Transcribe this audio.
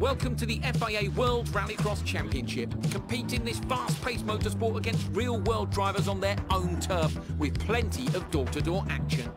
Welcome to the FIA World Rallycross Championship. Compete in this fast-paced motorsport against real-world drivers on their own turf with plenty of door-to-door action.